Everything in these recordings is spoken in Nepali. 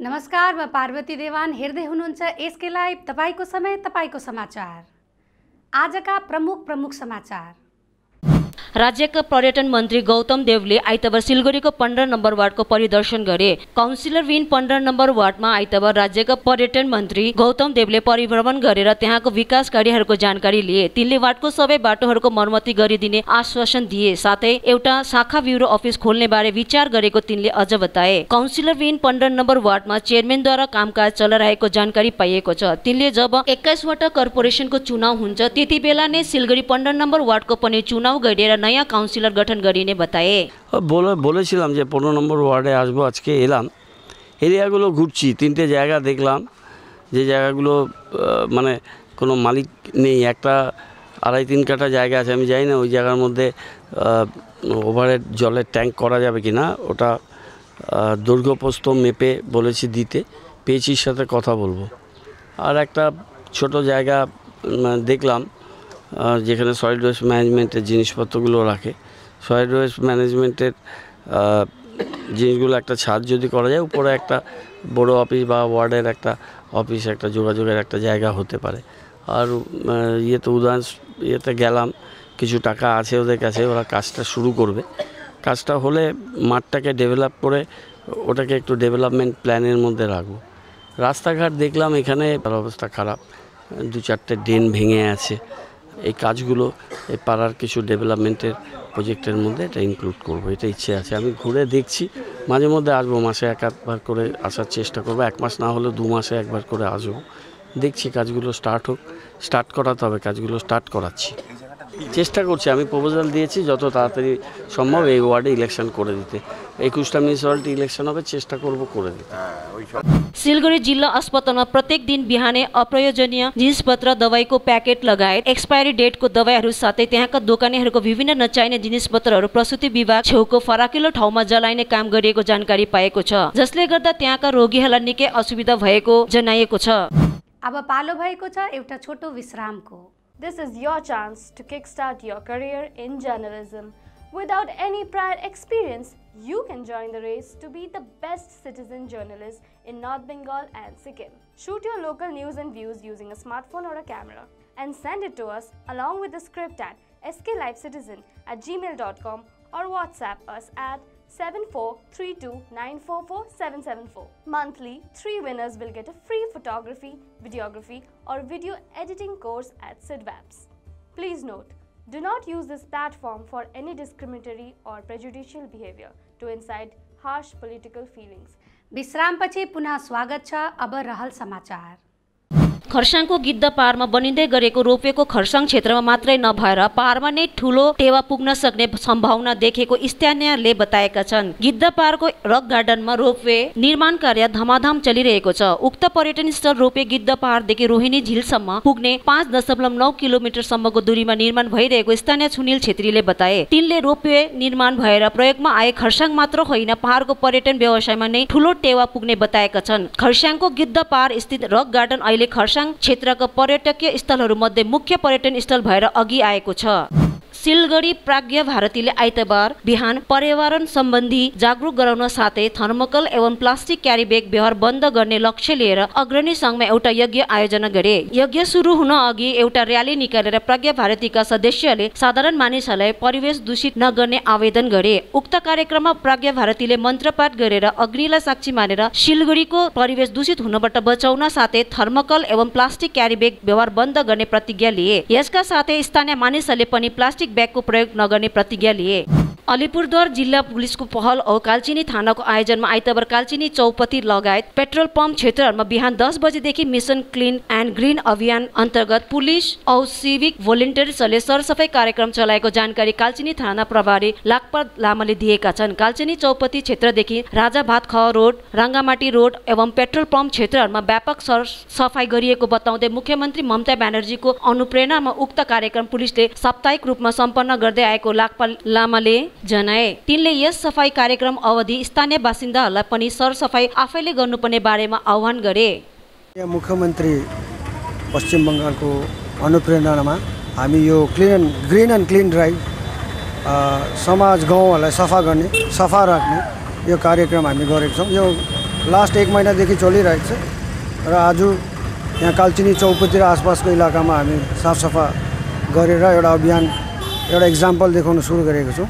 नमस्कार म पार्वती देवान हेर्दै हुनुहुन्छ एसके लाइभ तपाईँको समय तपाईँको समाचार। आजका प्रमुख प्रमुख समाचार। राज्यका पर्यटन मन्त्री गौतम देवले आइतबार सिलगढीको पन्ध्र नम्बर वार्डको परिदर्शन गरे। काउन्सिलर विन पन्ध्र नम्बर वार्डमा आइतबार राज्यका पर्यटन मन्त्री गौतम देवले परिभ्रमण गरेर त्यहाँको विकास कार्यहरूको जानकारी लिए। तिनले वार्डको सबै बाटोहरूको मर्मती गरिदिने आश्वासन दिए। साथै एउटा शाखा ब्युरो अफिस खोल्ने बारे विचार गरेको तिनले अझ बताए। काउन्सिलर विन पन्ध्र नम्बर वार्डमा चेयरम्यानद्वारा कामकाज चलिरहेको जानकारी पाइएको छ। तिनले जब एक्काइसवटा कर्पोरेसनको चुनाव हुन्छ त्यति बेला नै सिलगढी पन्ध्र नम्बर वार्डको पनि चुनाव गरेर নয়া কাউন্সিলর গঠন કરીને বতায়ে বলে বলেছিলাম যে পনেরো নম্বর ওয়ার্ডে আসব, আজকে এলাম। এরিয়াগুলো ঘুরছি, তিনটে জায়গা দেখলাম। যে জায়গাগুলো মানে কোনো মালিক নেই, একটা আড়াই তিন কাটা জায়গা আছে, আমি জানি না, ওই জায়গার মধ্যে ওভারের জলের ট্যাঙ্ক করা যাবে কি না ওটা দুর্গপ্রস্ত মেপে বলেছি দিতে পেয়েছির সাথে কথা বলব। আর একটা ছোট জায়গা দেখলাম যেখানে সলিড ওয়েস্ট ম্যানেজমেন্টের জিনিসপত্রগুলো রাখে। সলিড ওয়েস্ট ম্যানেজমেন্টের জিনিসগুলো একটা ছাদ যদি করা যায়, উপরে একটা বড় অফিস বা ওয়ার্ডের একটা অফিস একটা যোগাযোগের একটা জায়গা হতে পারে। আর ইয়েতে উদাহরণ, ইয়েতে গেলাম, কিছু টাকা আছে ওদের কাছে, ওরা কাজটা শুরু করবে। কাজটা হলে মাঠটাকে ডেভেলপ করে ওটাকে একটু ডেভেলপমেন্ট প্ল্যানের মধ্যে রাখব। রাস্তাঘাট দেখলাম এখানে অবস্থা খারাপ। দু চারটে ড্রেন ভেঙে আছে। এই কাজগুলো, এই পাড়ার কিছু ডেভেলপমেন্টের প্রজেক্টের মধ্যে এটা ইনক্লুড করব, এটা ইচ্ছে আছে। আমি ঘুরে দেখছি, মাঝে মধ্যে আসব, মাসে এক একবার করে আসার চেষ্টা করব, এক মাস না হলে দু মাসে একবার করে আসব। দেখছি কাজগুলো স্টার্ট হোক স্টার্ট করাতে হবে, কাজগুলো স্টার্ট করাচ্ছি। চেষ্টা করছি, আমি প্রপোজাল দিয়েছি, যত তাড়াতাড়ি সম্ভব এই ওয়ার্ডে ইলেকশন করে দিতে। একুশটা মিউনিসিপ্যালিটি ইলেকশন হবে চেষ্টা করব করে দিতে सिलगढी जिल्ला अस्पतालमा प्रत्येक दिन बिहानै अप्रयोजनीय जिनिसपत्र दवाईको प्याकेट लगायत एक्सपायरी डेटको दवाईहरू साथै त्यहाँका दोकानेहरूको विभिन्न नचाहिने जिनिसपत्रहरू प्रसुति विभाग छेउको फराकिलो ठाउँमा जलाइने काम गरिएको जानकारी पाएको छ जसले गर्दा त्यहाँका रोगीहरूलाई निकै असुविधा भएको जनाइएको छ अब पालो भएको छ एउटा छोटो विश्रामको This is your chance to kickstart your career in journalism. Without any prior experience, you can join the race to be the best citizen journalist in North Bengal and Sikkim. Shoot your local news and views using a smartphone or a camera and send it to us along with the script at sklifecitizen at gmail.com or WhatsApp us at 7432944774. Monthly, three winners will get a free photography, videography, or video editing course at SIDVAPS. Please note, do not use this platform for any discriminatory or prejudicial behavior to incite harsh political feelings. विश्राम પછી पुनः स्वागत છે अब रहल समाचार. खरसाङको गिद्ध पाहाडमा बनिँदै गरेको रोपवेको खरसाङ क्षेत्रमा मात्रै नभएर पाहाडमा नै ठुलो टेवा पुग्न सक्ने सम्भावना देखेको स्थानीयले बताएका छन्। गिद्ध पाहाडको रक गार्डनमा रोपवे निर्माण कार्य धमाधम चलिरहेको छ। उक्त पर्यटन स्थल रोपवे गिद्ध पाहाडदेखि रोहिणी झिलसम्म पुग्ने पाँच दशमलव नौ किलोमिटरसम्मको दूरीमा निर्माण भइरहेको स्थानीय सुनिल छेत्रीले बताए। तिनले रोपवे निर्माण भएर प्रयोगमा आए खरसाङ मात्र होइन पहाडको पर्यटन व्यवसायमा नै ठुलो टेवा पुग्ने बताएका छन्। खरसाङको गिद्ध पहाड स्थित रक गार्डन अहिले खरसाङ क्षेत्रका पर्यटकीय स्थलहरू मध्ये मुख्य पर्यटन स्थल भएर अघि आएको छ। सिलगढी प्राज्ञ भारतीले आइतबार बिहान पर्यावरण सम्बन्धी जागरुक गराउन साथै थर्मोकल एवं प्लास्टिक क्यारी ब्याग व्यवहार बन्द गर्ने लक्ष्य लिएर अग्रणी सङ्घमा एउटा यज्ञ आयोजना गरे। यज्ञ सुरु हुन अघि एउटा र्याली निकालेर प्रज्ञ भारतीका सदस्यले साधारण मानिसहरूलाई परिवेश दूषित नगर्ने आवेदन गरे। उक्त कार्यक्रममा प्रज्ञ भारतीले मन्त्रपाठ गरेर अग्निलाई साक्षी मानेर सिलगढीको परिवेश दूषित हुनबाट बचाउन साथै थर्मोकल एवं प्लास्टिक क्यारी ब्याग व्यवहार बन्द गर्ने प्रतिज्ञा लिए। यसका साथै स्थानीय मानिसहरूले पनि प्लास्टिक ब्यागको प्रयोग नगर्ने प्रतिज्ञा लिए। अलिपुरद्वार जिल्ला पुलिसको पहल औ कालचिनी थानाको आयोजनमा आइतबार कालचिनी चौपती लगायत पेट्रोल पम्प क्षेत्रहरूमा बिहान दस बजेदेखि मिसन क्लिन एन्ड ग्रिन अभियान अन्तर्गत पुलिस औ सिभिक भोलिन्टियर्सहरूले सरसफाइ कार्यक्रम चलाएको जानकारी कालचिनी थाना प्रभारी लाक्पा लामाले दिएका छन्। कालचिनी चौपती क्षेत्रदेखि राजा भात ख रोड राङ्गामाटी रोड एवं पेट्रोल पम्प क्षेत्रहरूमा व्यापक सर सफाई गरिएको बताउँदै मुख्यमन्त्री ममता ब्यानर्जीको अनुप्रेरणामा उक्त कार्यक्रम पुलिसले साप्ताहिक रूपमा सम्पन्न गर्दै आएको लाक्पा लामाले जनाए। तिनले यस सफाई कार्यक्रम अवधि स्थानीय बासिन्दाहरूलाई पनि सरसफाई आफैले गर्नुपर्ने बारेमा आह्वान गरे। यहाँ मुख्यमन्त्री पश्चिम बङ्गालको अनुप्रेरणामा हामी यो clean and green and clean drive समाज गाउँहरूलाई सफा गर्ने सफा राख्ने यो कार्यक्रम हामी गरेको छौँ। यो लास्ट एक महिनादेखि चलिरहेको छ र आज यहाँ कालचिनी चौपती र आसपासको इलाकामा हामी साफसफा गरेर एउटा अभियान एउटा इक्जाम्पल देखाउन सुरु गरेको छौँ।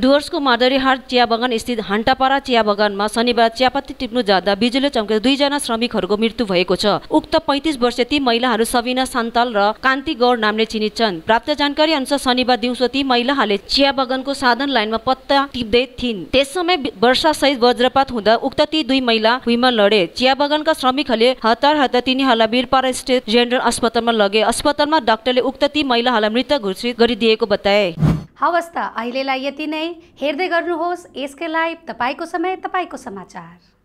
डुवर्सको मादरीहाट चिया बगान स्थित हान्टापारा चिया बगानमा शनिबार चियापत्ती टिप्नु जाँदा बिजुली चम्केर दुईजना श्रमिकहरूको मृत्यु भएको छ। उक्त पैँतिस वर्षीय ती महिलाहरू सबिना सान्ताल र कान्ति गौड नामले चिनित छन् प्राप्त जानकारी अनुसार शनिबार दिउँसो ती महिलाहरूले चिया बगानको साधन लाइनमा पत्ता टिप्दै थिइन्। त्यस समय वर्षासहित वज्रपात हुँदा उक्त ती दुई महिला भुइँमा लडे। चिया बगानका श्रमिकहरूले हतार हतार तिनीहरूलाई वीरपारा स्टेट जेनरल अस्पतालमा लगे। अस्पतालमा डाक्टरले उक्त ती महिलाहरूलाई मृत घोषित गरिदिएको बताए। हवस् त अहिलेलाई यति नै। हेर्दै गर्नुहोस् यसकै लाइभ तपाईँको समय तपाईँको समाचार।